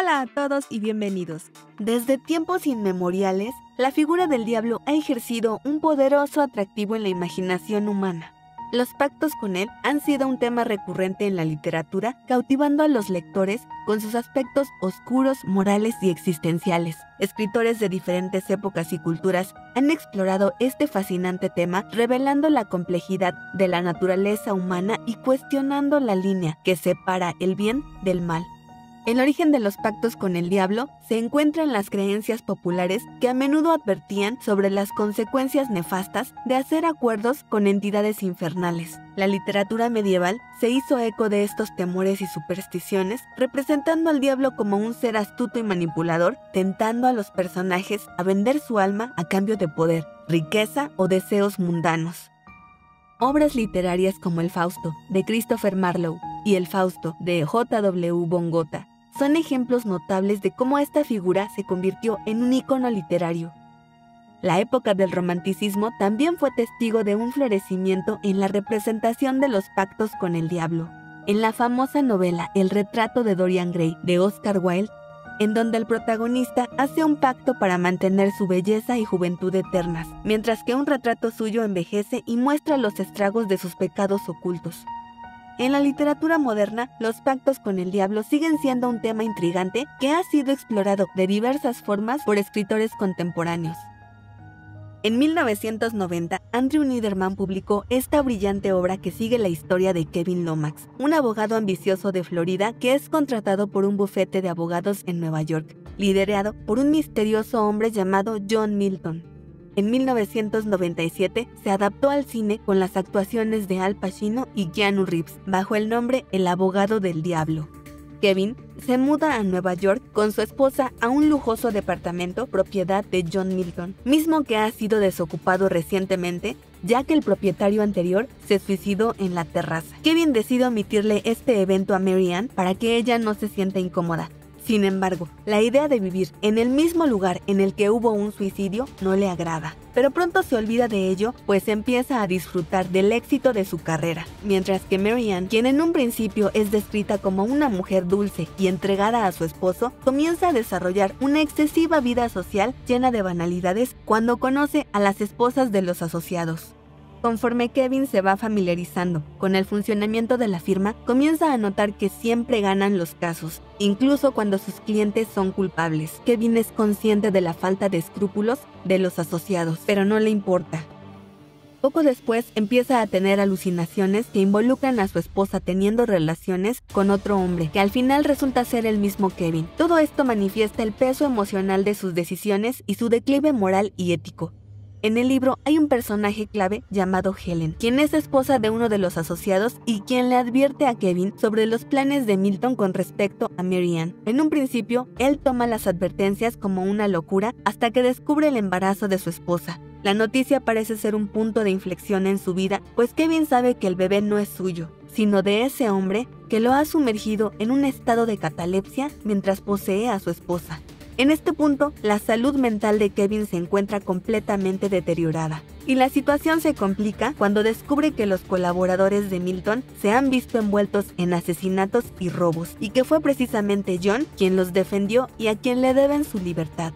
Hola a todos y bienvenidos. Desde tiempos inmemoriales, la figura del diablo ha ejercido un poderoso atractivo en la imaginación humana. Los pactos con él han sido un tema recurrente en la literatura, cautivando a los lectores con sus aspectos oscuros, morales y existenciales. Escritores de diferentes épocas y culturas han explorado este fascinante tema, revelando la complejidad de la naturaleza humana y cuestionando la línea que separa el bien del mal. El origen de los pactos con el diablo se encuentra en las creencias populares que a menudo advertían sobre las consecuencias nefastas de hacer acuerdos con entidades infernales. La literatura medieval se hizo eco de estos temores y supersticiones, representando al diablo como un ser astuto y manipulador, tentando a los personajes a vender su alma a cambio de poder, riqueza o deseos mundanos. Obras literarias como El Fausto, de Christopher Marlowe, y El Fausto, de J.W. Bongota, son ejemplos notables de cómo esta figura se convirtió en un icono literario. La época del romanticismo también fue testigo de un florecimiento en la representación de los pactos con el diablo. En la famosa novela El retrato de Dorian Gray de Oscar Wilde, en donde el protagonista hace un pacto para mantener su belleza y juventud eternas, mientras que un retrato suyo envejece y muestra los estragos de sus pecados ocultos. En la literatura moderna, los pactos con el diablo siguen siendo un tema intrigante que ha sido explorado de diversas formas por escritores contemporáneos. En 1990, Andrew Niederman publicó esta brillante obra que sigue la historia de Kevin Lomax, un abogado ambicioso de Florida que es contratado por un bufete de abogados en Nueva York, liderado por un misterioso hombre llamado John Milton. En 1997 se adaptó al cine con las actuaciones de Al Pacino y Keanu Reeves bajo el nombre El abogado del diablo. Kevin se muda a Nueva York con su esposa a un lujoso departamento propiedad de John Milton, mismo que ha sido desocupado recientemente ya que el propietario anterior se suicidó en la terraza. Kevin decide omitirle este evento a Marianne para que ella no se sienta incómoda, sin embargo, la idea de vivir en el mismo lugar en el que hubo un suicidio no le agrada, pero pronto se olvida de ello, pues empieza a disfrutar del éxito de su carrera, mientras que Marianne, quien en un principio es descrita como una mujer dulce y entregada a su esposo, comienza a desarrollar una excesiva vida social llena de banalidades cuando conoce a las esposas de los asociados. Conforme Kevin se va familiarizando con el funcionamiento de la firma, comienza a notar que siempre ganan los casos, incluso cuando sus clientes son culpables. Kevin es consciente de la falta de escrúpulos de los asociados, pero no le importa. Poco después empieza a tener alucinaciones que involucran a su esposa teniendo relaciones con otro hombre, que al final resulta ser el mismo Kevin. Todo esto manifiesta el peso emocional de sus decisiones y su declive moral y ético. En el libro hay un personaje clave llamado Helen, quien es esposa de uno de los asociados y quien le advierte a Kevin sobre los planes de Milton con respecto a Marianne. En un principio, él toma las advertencias como una locura hasta que descubre el embarazo de su esposa. La noticia parece ser un punto de inflexión en su vida, pues Kevin sabe que el bebé no es suyo, sino de ese hombre que lo ha sumergido en un estado de catalepsia mientras posee a su esposa. En este punto, la salud mental de Kevin se encuentra completamente deteriorada. Y la situación se complica cuando descubre que los colaboradores de Milton se han visto envueltos en asesinatos y robos, y que fue precisamente John quien los defendió y a quien le deben su libertad.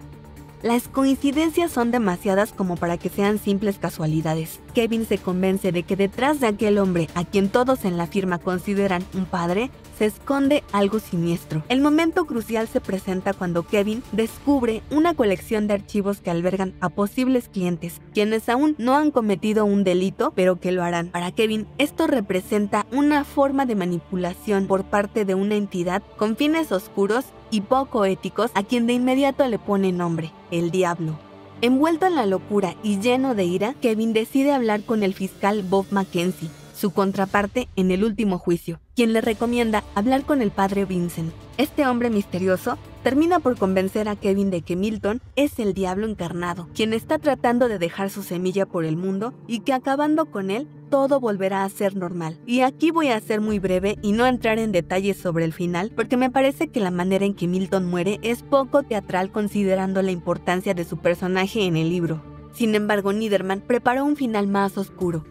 Las coincidencias son demasiadas como para que sean simples casualidades. Kevin se convence de que detrás de aquel hombre a quien todos en la firma consideran un padre, se esconde algo siniestro. El momento crucial se presenta cuando Kevin descubre una colección de archivos que albergan a posibles clientes, quienes aún no han cometido un delito, pero que lo harán. Para Kevin, esto representa una forma de manipulación por parte de una entidad con fines oscuros y poco éticos a quien de inmediato le pone nombre, el diablo. Envuelto en la locura y lleno de ira, Kevin decide hablar con el fiscal Bob Mackenzie, su contraparte en el último juicio, quien le recomienda hablar con el padre Vincent. Este hombre misterioso termina por convencer a Kevin de que Milton es el diablo encarnado, quien está tratando de dejar su semilla por el mundo y que acabando con él, todo volverá a ser normal. Y aquí voy a ser muy breve y no entrar en detalles sobre el final, porque me parece que la manera en que Milton muere es poco teatral considerando la importancia de su personaje en el libro. Sin embargo, Niederman preparó un final más oscuro,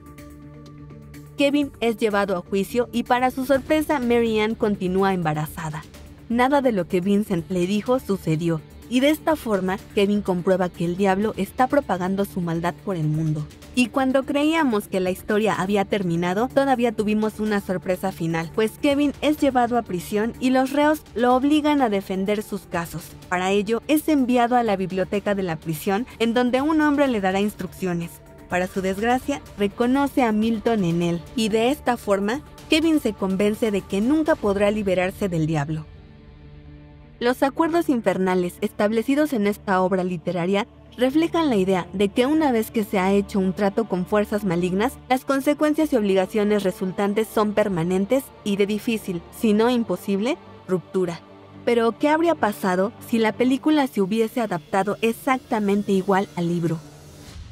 Kevin es llevado a juicio y para su sorpresa Marianne continúa embarazada. Nada de lo que Vincent le dijo sucedió, y de esta forma Kevin comprueba que el diablo está propagando su maldad por el mundo. Y cuando creíamos que la historia había terminado, todavía tuvimos una sorpresa final, pues Kevin es llevado a prisión y los reos lo obligan a defender sus casos. Para ello, es enviado a la biblioteca de la prisión, en donde un hombre le dará instrucciones. Para su desgracia, reconoce a Milton en él, y de esta forma, Kevin se convence de que nunca podrá liberarse del diablo. Los acuerdos infernales establecidos en esta obra literaria reflejan la idea de que una vez que se ha hecho un trato con fuerzas malignas, las consecuencias y obligaciones resultantes son permanentes y de difícil, si no imposible, ruptura. Pero, ¿qué habría pasado si la película se hubiese adaptado exactamente igual al libro?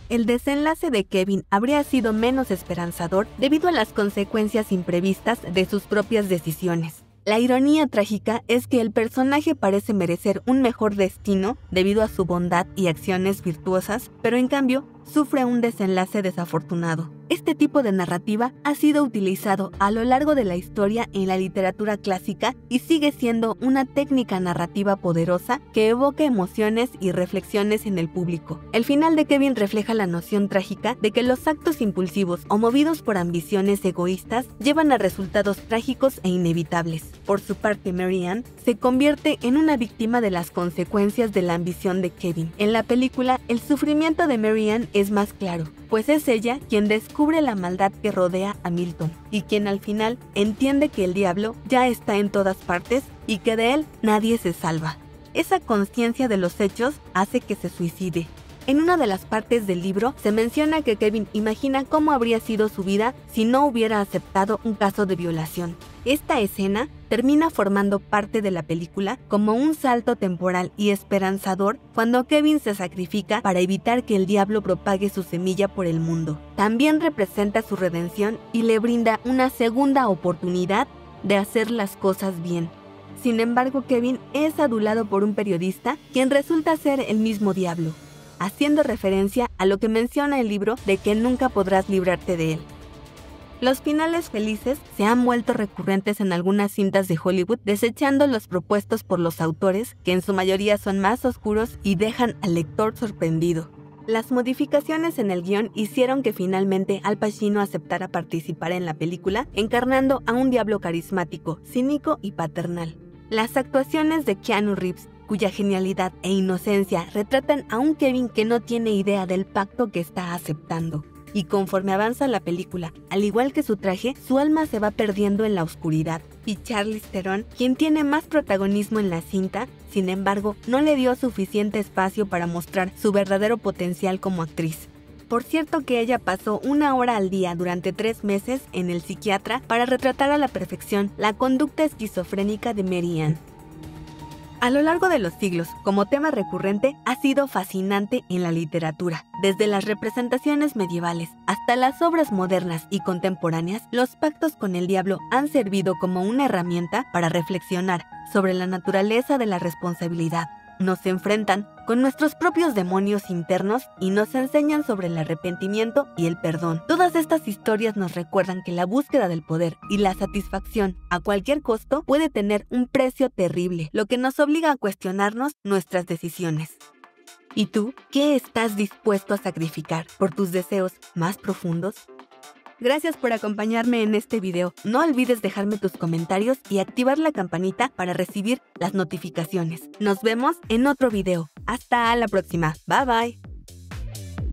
El desenlace de Kevin habría sido menos esperanzador debido a las consecuencias imprevistas de sus propias decisiones. La ironía trágica es que el personaje parece merecer un mejor destino debido a su bondad y acciones virtuosas, pero en cambio sufre un desenlace desafortunado. Este tipo de narrativa ha sido utilizado a lo largo de la historia en la literatura clásica y sigue siendo una técnica narrativa poderosa que evoca emociones y reflexiones en el público. El final de Kevin refleja la noción trágica de que los actos impulsivos o movidos por ambiciones egoístas llevan a resultados trágicos e inevitables. Por su parte, Marianne se convierte en una víctima de las consecuencias de la ambición de Kevin. En la película, el sufrimiento de Marianne es más claro, pues es ella quien descubre la maldad que rodea a Milton y quien al final entiende que el diablo ya está en todas partes y que de él nadie se salva. Esa conciencia de los hechos hace que se suicide. En una de las partes del libro se menciona que Kevin imagina cómo habría sido su vida si no hubiera aceptado un caso de violación. Esta escena termina formando parte de la película como un salto temporal y esperanzador cuando Kevin se sacrifica para evitar que el diablo propague su semilla por el mundo. También representa su redención y le brinda una segunda oportunidad de hacer las cosas bien. Sin embargo, Kevin es adulado por un periodista quien resulta ser el mismo diablo, haciendo referencia a lo que menciona el libro de que nunca podrás librarte de él. Los finales felices se han vuelto recurrentes en algunas cintas de Hollywood, desechando los propuestos por los autores, que en su mayoría son más oscuros y dejan al lector sorprendido. Las modificaciones en el guion hicieron que finalmente Al Pacino aceptara participar en la película, encarnando a un diablo carismático, cínico y paternal. Las actuaciones de Keanu Reeves, cuya genialidad e inocencia retratan a un Kevin que no tiene idea del pacto que está aceptando y conforme avanza la película, al igual que su traje, su alma se va perdiendo en la oscuridad. Y Charlize Theron, quien tiene más protagonismo en la cinta, sin embargo, no le dio suficiente espacio para mostrar su verdadero potencial como actriz. Por cierto que ella pasó una hora al día durante tres meses en el psiquiatra para retratar a la perfección la conducta esquizofrénica de Mary Ann. A lo largo de los siglos, como tema recurrente, ha sido fascinante en la literatura. Desde las representaciones medievales hasta las obras modernas y contemporáneas, los pactos con el diablo han servido como una herramienta para reflexionar sobre la naturaleza de la responsabilidad, nos enfrentan con nuestros propios demonios internos y nos enseñan sobre el arrepentimiento y el perdón. Todas estas historias nos recuerdan que la búsqueda del poder y la satisfacción a cualquier costo puede tener un precio terrible, lo que nos obliga a cuestionarnos nuestras decisiones. ¿Y tú qué estás dispuesto a sacrificar por tus deseos más profundos? Gracias por acompañarme en este video. No olvides dejarme tus comentarios y activar la campanita para recibir las notificaciones. Nos vemos en otro video. Hasta la próxima. Bye bye.